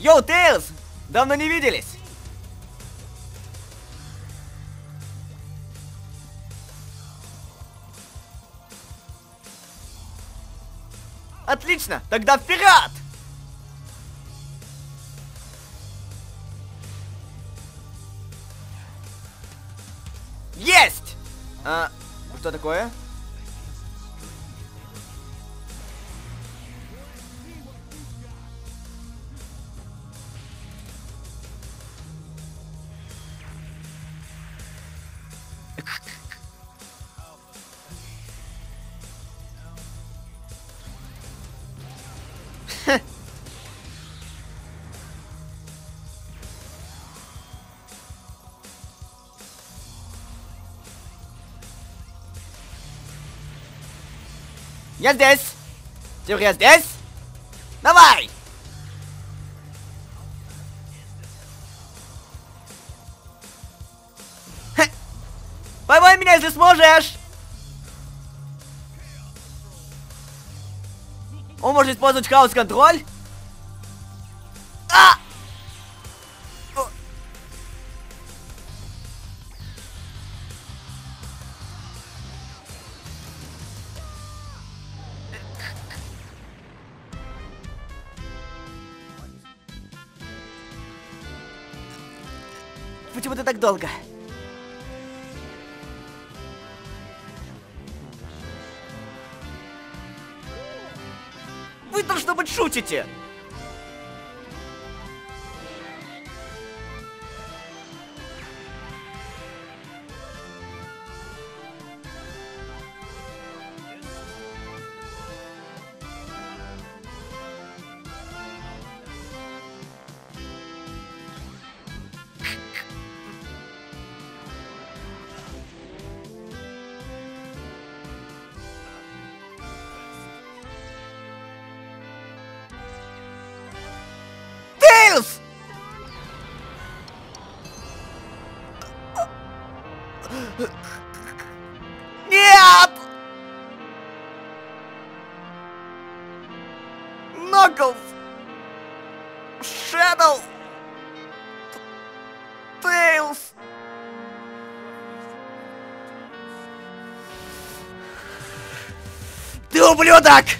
Йоу, Тейлз! Давно не виделись! Отлично! Тогда вперед! Есть! А, что такое? Я здесь! Теперь я здесь! Давай! Поймай меня, если сможешь! Он может использовать хаос-контроль? Почему ты так долго? Вы должно быть шутите! Нет! Наклз! Шэдоу! Тейлз! Ты ублюдок!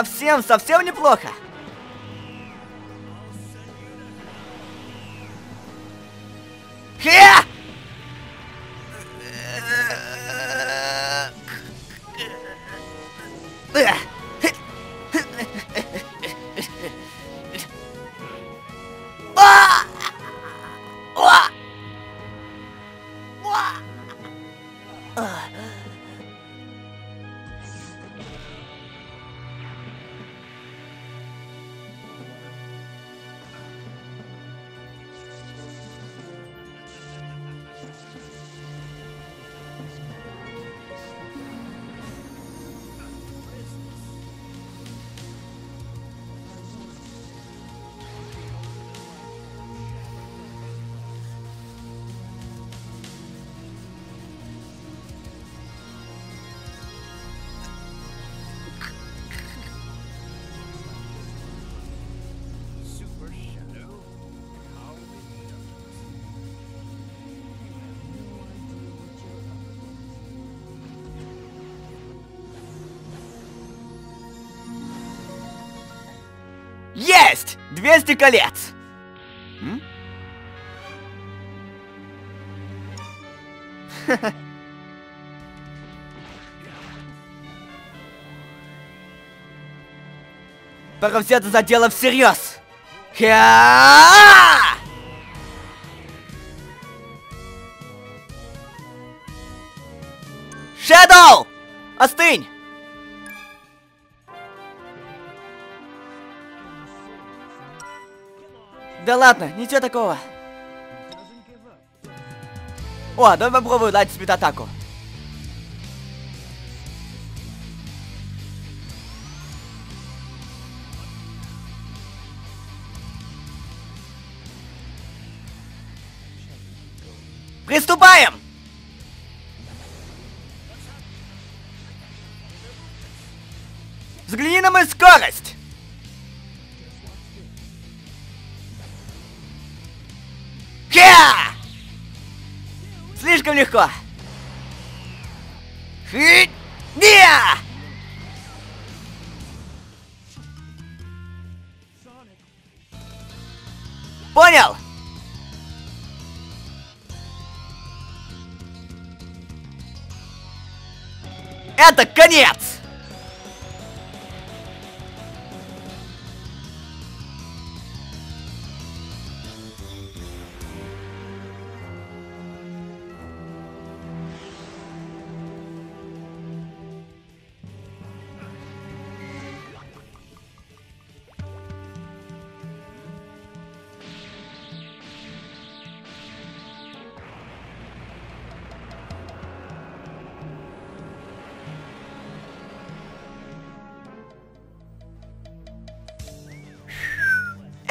Совсем, совсем неплохо. 200 колец! М? Пора взяться за дело всерьез! Ха! Шэдоу! Остынь! Да ладно, ничего такого. О, давай попробую дать спид-атаку. Приступаем! Взгляни на мою скорость! Ха! Слишком легко. Хи! Диа! Понял? Это конец!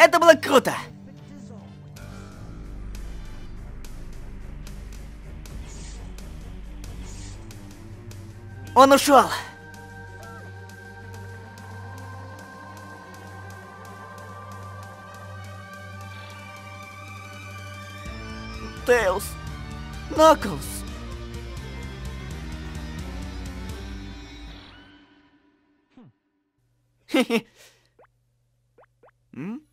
Это было круто! Он ушел! Тейлз! Наклз! Хе-хе. М?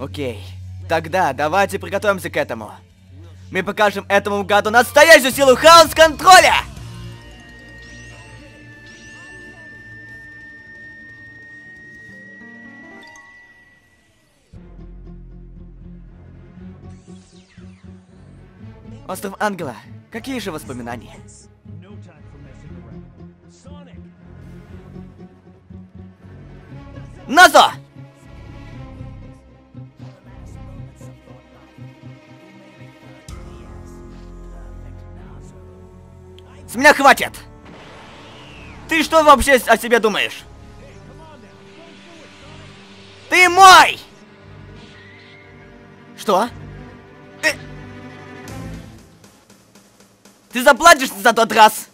Окей. Тогда давайте приготовимся к этому. Мы покажем этому гаду настоящую силу хаос-контроля! Остров Ангела. Какие же воспоминания? С меня хватит! Ты что вообще о себе думаешь? Ты мой! Что? Ты заплатишь за тот раз?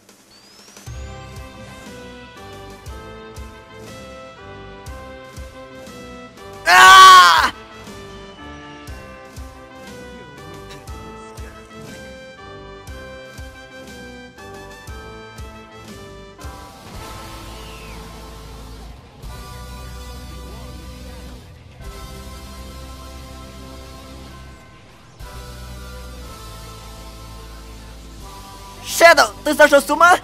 Шэдоу, ты сошел с ума?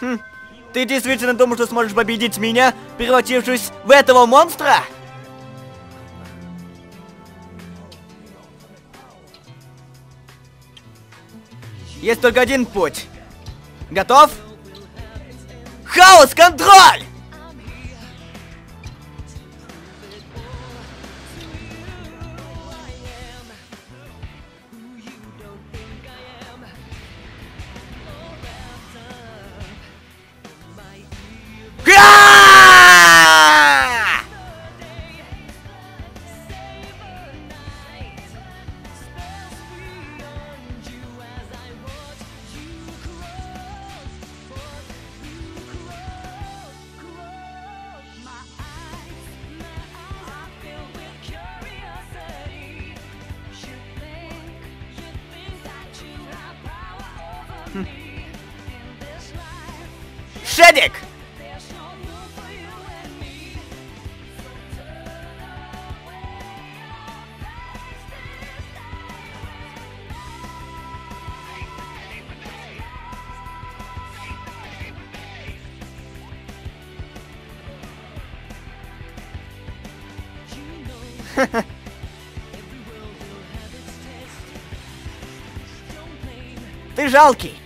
Хм, ты действительно думал, что сможешь победить меня, превратившись в этого монстра? Есть только один путь. Готов? Хаос, контроль! 그야! Ты жалкий.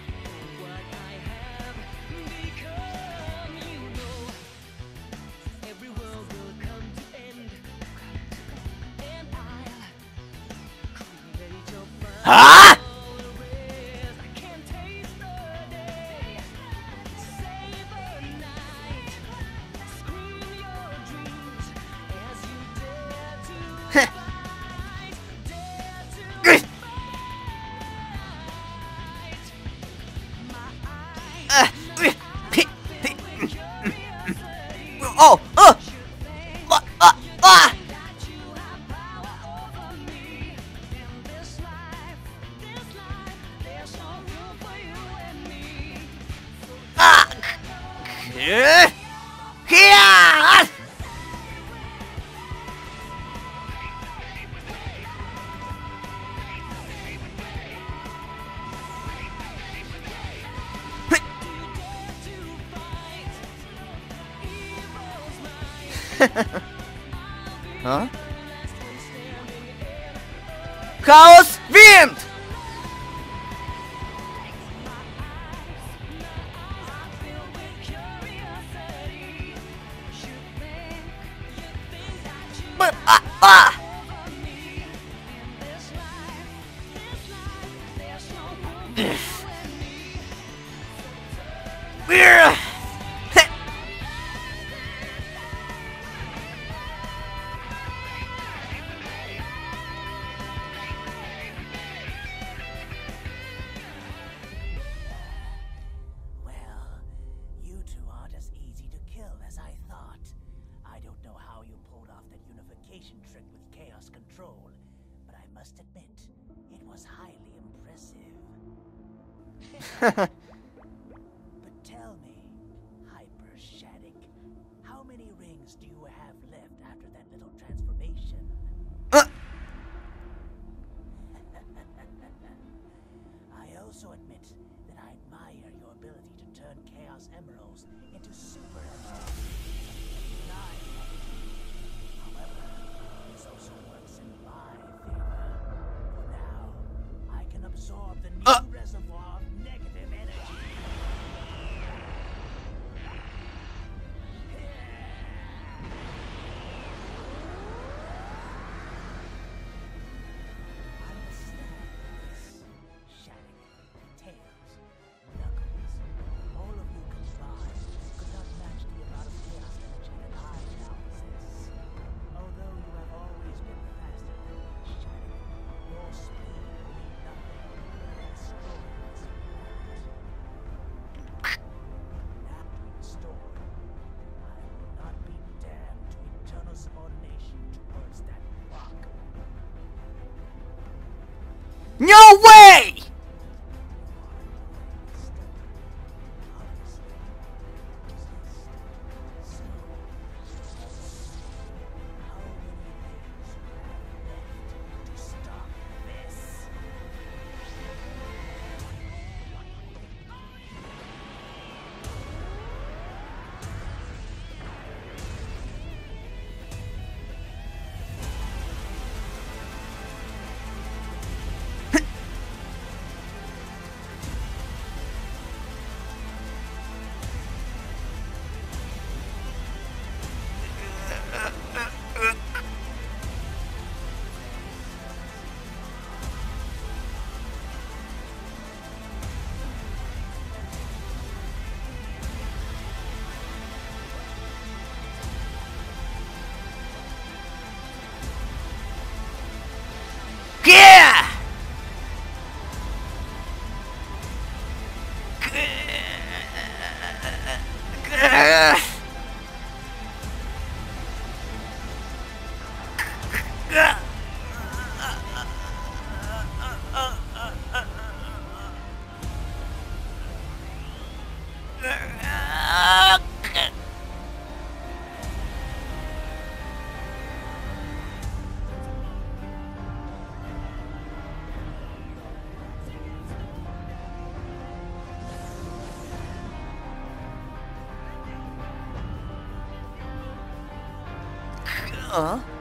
А? Хаос but tell me, Hyper Shattuck, how many rings do you have left after that little transformation? Uh. I also admit that I admire your ability to turn Chaos Emeralds into Super Emeralds. However, this also works in my favor. For now, I can absorb the new Uh. reservoir No way! А?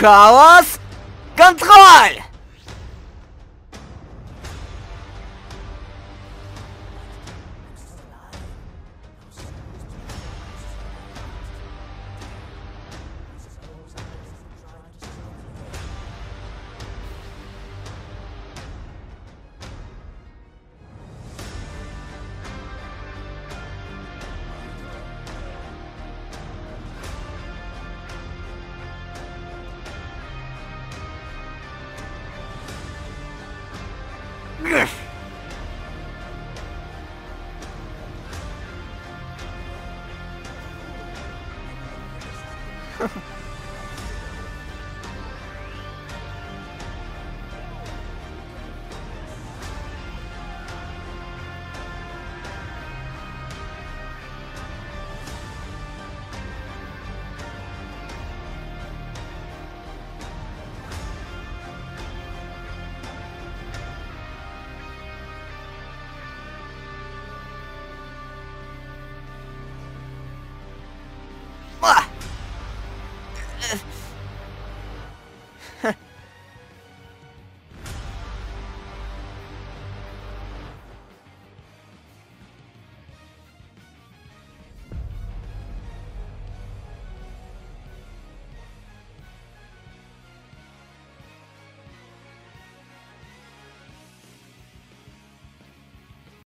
Хаос! Контроль! А!